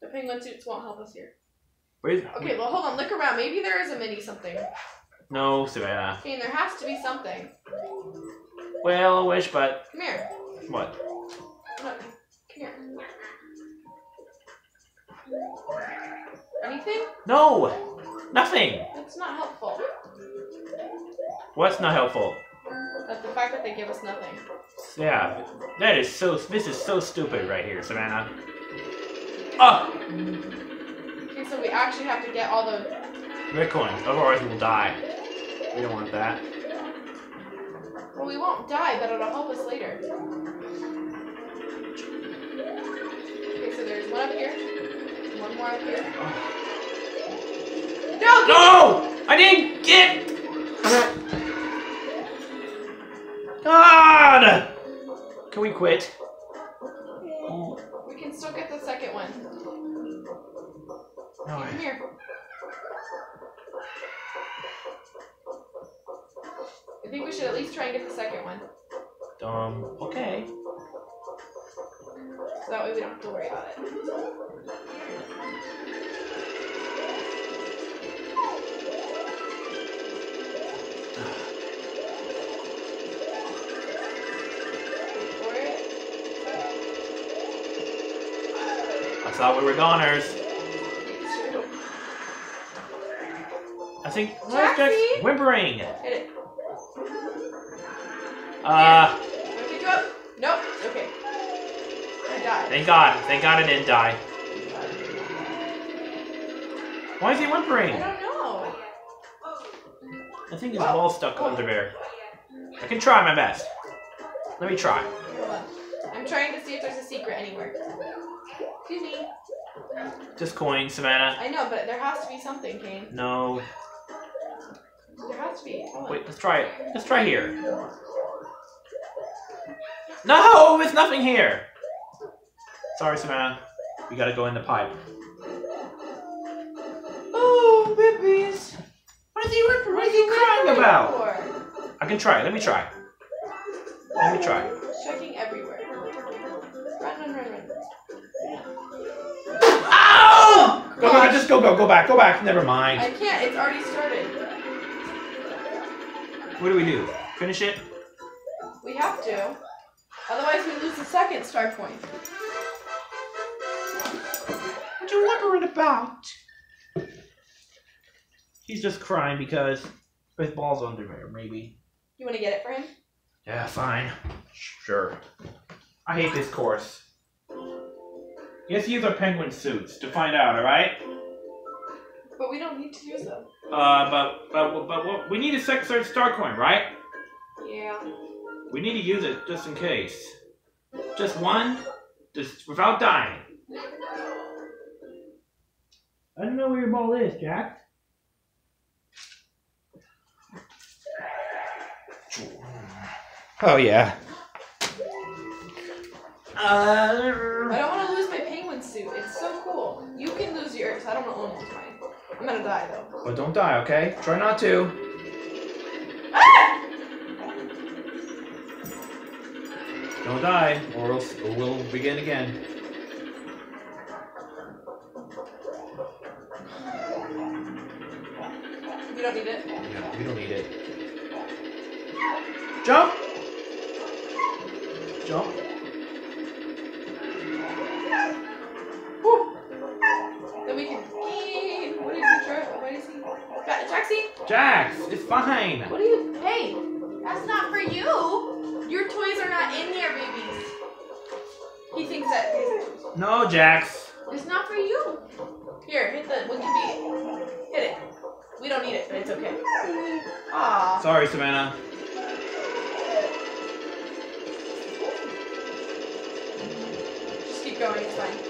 The penguin suits won't help us here. Where's, Okay, well, hold on. Look around. Maybe there is a mini something. No, Savannah. Kane, there has to be something. Well, I wish, but Come here. what? Look. Come here. Anything? No! Nothing! It's not helpful. What's not helpful? That the fact that they give us nothing. Yeah, that is so. This is so stupid right here, Savannah. Oh, Okay, so we actually have to get all the. red coins. Otherwise, we'll die. We don't want that. Well, we won't die, but it'll help us later. Okay, so there's one up here. One more up here. No! No! I didn't get. God! Can we quit? No, Come I- here. I think we should at least try and get the second one. Um. Okay. So that way we don't have to worry about it. It. I thought we were goners. I think. Where's Jax whimpering? Hit it. Uh. Wanna pick you up? Nope. Okay. I died. Thank God. Thank God I didn't die. Why is he whimpering? I don't know. I think his ball's stuck under there. I can try my best. Let me try. I'm trying to see if there's a secret anywhere. Excuse me. Just coin, Savannah. I know, but there has to be something, Kane. No. Wait, let's try it. Let's try here. No, there's nothing here. Sorry, Savannah. We gotta go in the pipe. Oh, babies. What he whimpering? What is he crying about? For? I can try. Let me try. Let me try. Checking everywhere. Run, run, run, run. Ow! Go back. Just go, go, go back. Go back. Never mind. I can't. It's already started. What do we do? Finish it? We have to. Otherwise, we lose the second star point. What you whimpering about? He's just crying because his ball's under there, maybe. You want to get it for him? Yeah, fine. Sure. I hate this course. Yes, use our penguin suits to find out, alright? But we don't need to use them. Uh, but, but, but, what- we need a sec- third star coin, right? Yeah. We need to use it just in case. Just one? Just without dying. I don't know where your ball is, Jax. Oh, yeah. Uh, I don't want to lose my penguin suit. It's so cool. You can lose yours. I don't want to lose mine. I'm gonna die though. but don't die, okay? Try not to. Ah! Don't die, or else we'll begin again. You don't need it. Yeah, we don't need it. What is he trying? What is he? Ja- Jaxie, Jax, it's fine. what are you? Hey, that's not for you. Your toys are not in there, babies. He thinks that No, Jax. it's not for you. Here, hit the. What can be? Hit it. We don't need it, but it's okay. Aw. Sorry, Savannah. Just keep going. It's fine.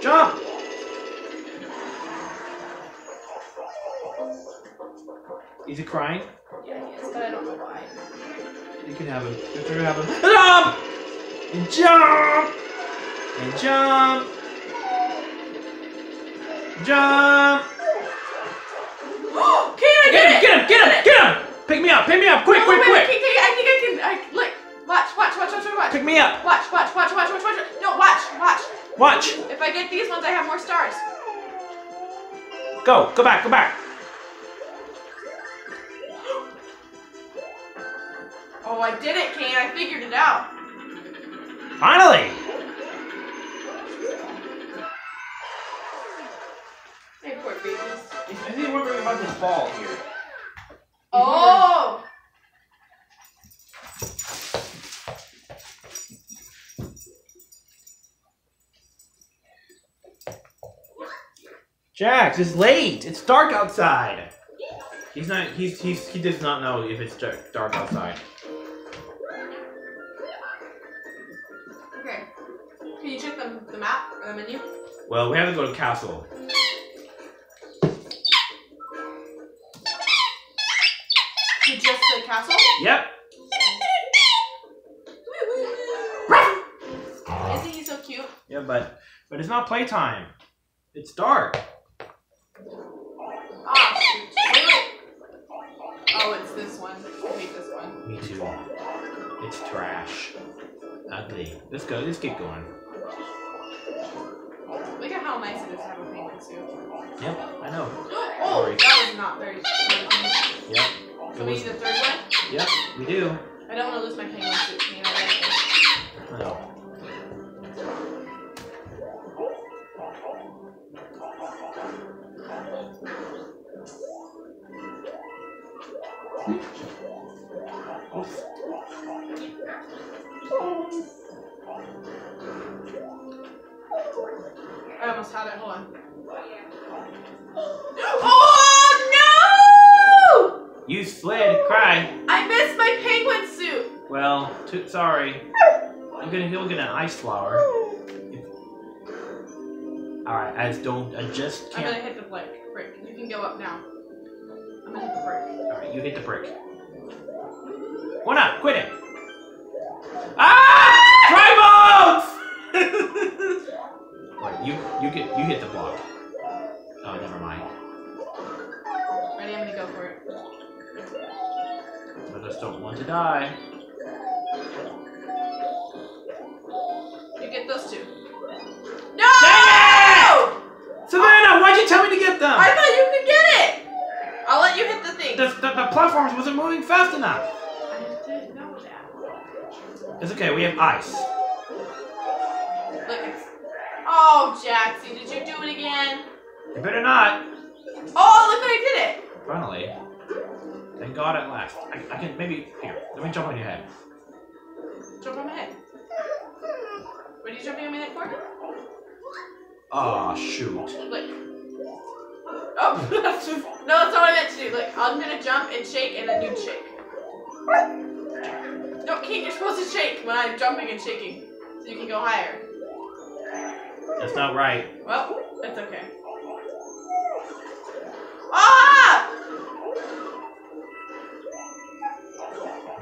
Jump! Is he crying? Yeah, he is, but I don't know why. You can have him. You can have him. Jump! And jump! And jump! Jump! Oh, I get, get him, it. Get him! Get him! Get him! Pick me up! Pick me up! Quick! No, quick! Wait, quick! Wait, wait, I think I can. I, look! Watch! Watch! Watch! Watch! Watch! Watch! Pick me up! Watch! Watch! Watch! Watch! Watch! Watch! No! Watch! Watch! Watch. If I get these ones, I have more stars. Go, go back, go back. Oh, I did it, Kane. I figured it out. Finally! Hey, poor babies. Is anything wondering about this ball here. oh! Jax, it's late. It's dark outside. He's not. He's he's he does not know if it's dark, dark outside. Okay. Can you check the, the map or the menu? Well, we have to go to castle. To just the castle? Yep. Isn't he so cute? Yeah, but but it's not playtime. It's dark. Ah, shoot. Wait, wait. Oh, it's this one. I hate this one. Me too. It's trash. Ugly. Let's go. Let's get going. Look at how nice it is to have a penguin suit. Yep, I know. Oh, Sorry. that was not very Yep. So we need the third one? Yep, we do. I don't want to lose my penguin suit. You know, I I almost had it. Hold on. Oh no! You slid. Cry. I missed my penguin suit. Well, too, sorry. I'm gonna he'll get an ice flower. Alright, I just don't I just can't. I'm gonna hit the brick. Brick. You can go up now. I'm gonna hit the brick. Alright, you hit the brick. One up, quit it. Ah! Dry bones! Wait, you you get you hit the block. Oh never mind. Ready? I'm gonna go for it. I just don't want to die. Platforms wasn't moving fast enough. I didn't know that. It's okay, we have ice. Look. It's... Oh, Jaxie, did you do it again? You better not. Oh, look, I did it. Finally. Thank God at last. I, I can maybe here. Let me jump on your head. Jump on my head. What are you jumping on my head for? Ah, shoot. Look. Oh, no, that's not what I meant to do. Like, I'm gonna jump and shake, and then you shake. No, Kate, you're supposed to shake when I'm jumping and shaking, so you can go higher. That's not right. Well, it's okay. Ah!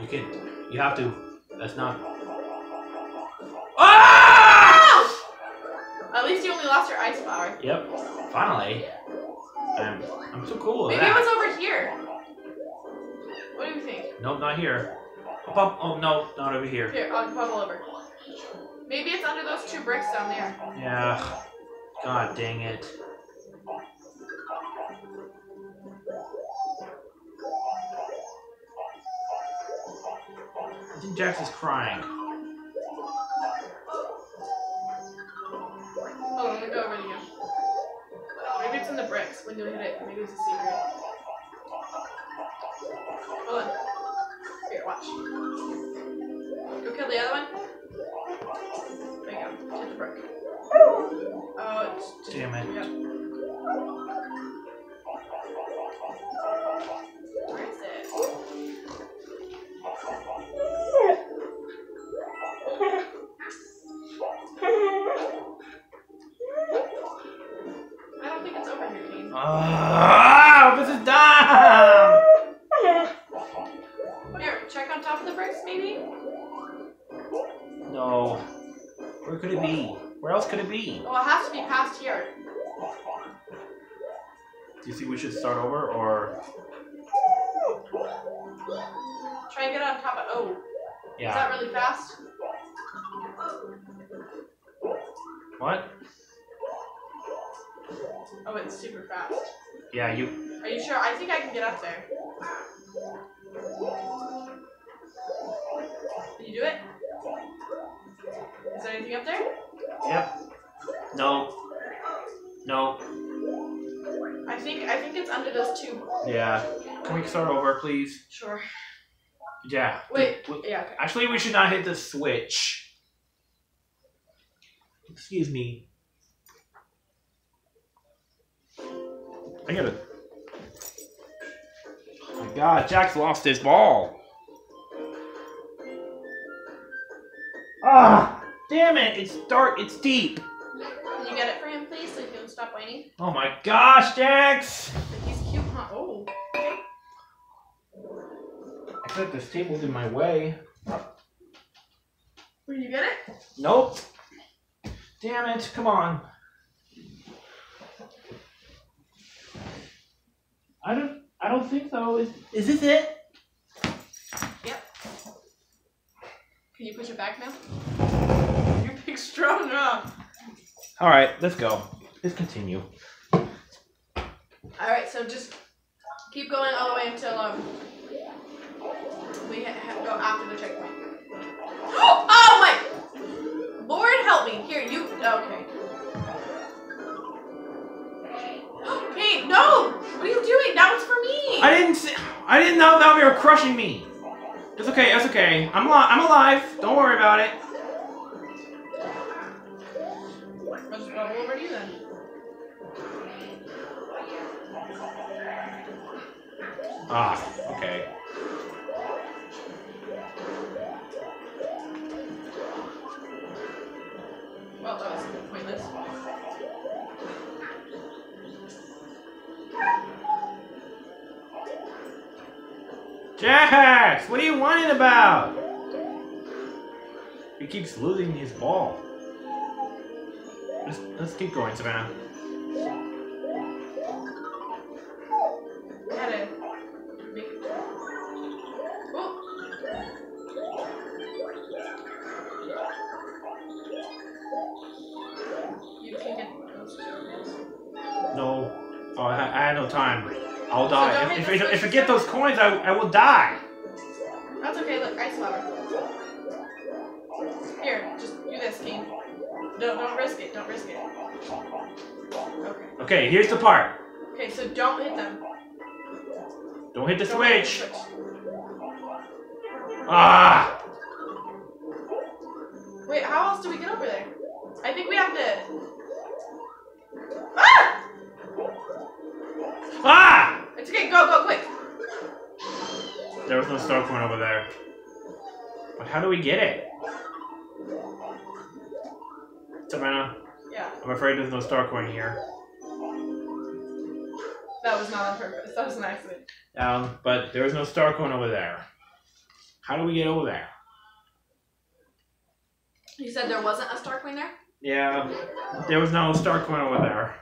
You can. You have to. That's not. Ah! At least you only lost your ice flower. Yep. Finally. I'm. I'm so cool. Maybe it was over here. What do you think? Nope, not here. Oh no, not over here. Here, I'll bubble over. Maybe it's under those two bricks down there. Yeah. God dang it. I think Jax is crying. Oh, let me go over again. It's in the bricks. When you hit it, maybe it's a secret. Hold on. Here, watch. Go kill the other one. There you go. Hit the brick. Oh, it's Damn it. Yep. Over here, Kane. Ah, this is dumb. Here, check on top of the bricks, maybe? No. Where could it be? Where else could it be? Well, it has to be past here. Do you think we should start over or? Try and get on top of. Oh, Yeah. is that really fast? What? Oh, it's super fast. Yeah, you. Are you sure? I think I can get up there. Can you do it? Is there anything up there? Yep. No. No. I think I think it's under those two. Yeah. Can we start over, please? Sure. Yeah. Wait. W- Yeah. Okay. Actually, we should not hit the switch. Excuse me. I gotta. Oh my god, Jack's lost his ball. Ah! Damn it! It's dark. It's deep. Can you get it for him, please, so he can stop whining? Oh my gosh, Jax! He's cute, huh? Oh. I Except this table's in my way. Will you get it? Nope. Damn it! Come on. I don't. I don't think so. Is is this it? Yep. Can you push it back now? You're big strong enough. All right, let's go. Let's continue. All right, so just keep going all the way until um we ha- ha- go after the checkpoint. oh my! Lord help me! Here, you. Okay. I didn't. See, I didn't know that you were crushing me. It's okay. It's okay. I'm alive. I'm alive. Don't worry about it. Ah. Jax, what are you whining about? He keeps losing his ball. Let's, let's keep going, Savannah. I had to make. You can get those two. No. Oh, I, I had no time. I'll die. don't if, if, I, if I get those coins, I, I will die. That's okay, look, ice flower. Here, just do this, King. Don't, don't risk it, don't risk it. Okay. Okay, here's the part. Okay, so don't hit them. Don't hit the Don't hit the switch. switch. Ah! Wait, how else do we get over there? I think we have to. Ah! Ah! It's okay, go, go, quick. There was no star coin over there. But how do we get it? Savannah, Yeah, I'm afraid there's no star coin here. that was not on purpose. That was an accident. Um, but there was no star coin over there. How do we get over there? You said there wasn't a star coin there? Yeah, there was no star coin over there.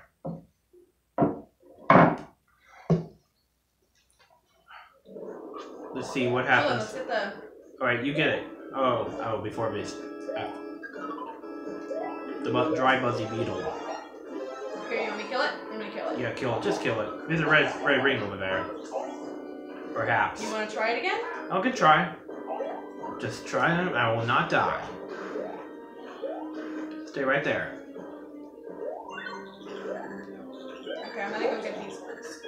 Let's see what Hold on, let's happens. Oh, get the. Alright, you get it. Oh, oh, before me. The bu- dry buzzy beetle. Here, you want me to kill it? I'm gonna kill it. Yeah, kill it. Just kill it. There's a red red ring over there. Perhaps. You want to try it again? Oh, good try. Just try and I will not die. Stay right there. Okay, I'm gonna go get these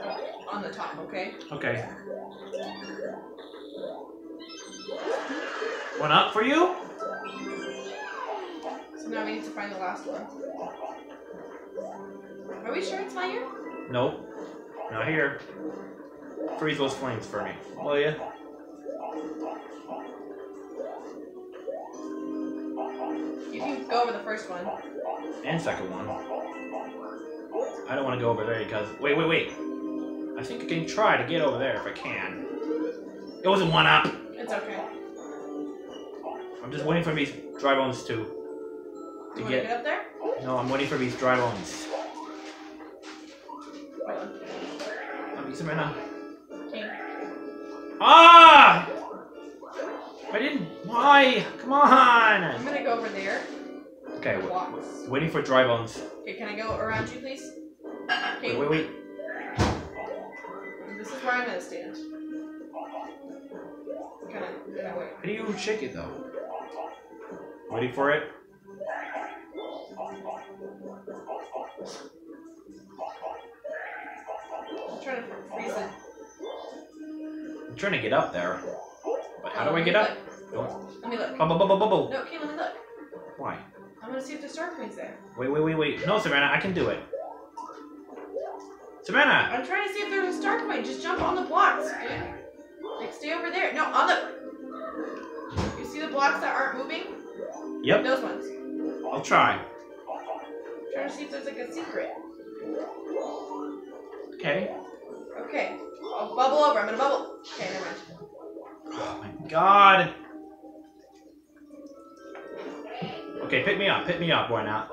uh, on the top, okay? Okay. One up for you? So now we need to find the last one. Are we sure it's not here? Nope. Not here. Freeze those flames for me, will ya? You can go over the first one. And second one. I don't want to go over there because. Wait, wait, wait. I think I can try to get over there if I can. It was a one up. It's okay. I'm just waiting for these dry bones to. To get. get up there? No, I'm waiting for these dry bones. Let me right now. Okay. Ah! I didn't. Why? Come on! I'm gonna go over there. Okay, Blocks. w- waiting for dry bones. Okay, can I go around you, please? Okay, Wait, wait, wait. this is where I'm gonna stand. Kind of, that way. How do you shake it though? Waiting for it. I'm trying to freeze it. I'm trying to get up there. But how do uh, I get up? Let me look. Bubble, bubble, bubble. No, okay, let me look. Why? I'm gonna see if the star coin's there. Wait, wait, wait, wait. No, Savannah, I can do it. Savannah! I'm trying to see if there's a star coin. Just jump on the blocks. dude. Like, stay over there. No, on the. You see the blocks that aren't moving? Yep, Those ones. I'll try. I'm trying to see if there's like a secret. Okay. Okay. I'll bubble over. I'm gonna bubble. Okay, never mind. Oh my god. Okay, pick me up, pick me up, why now.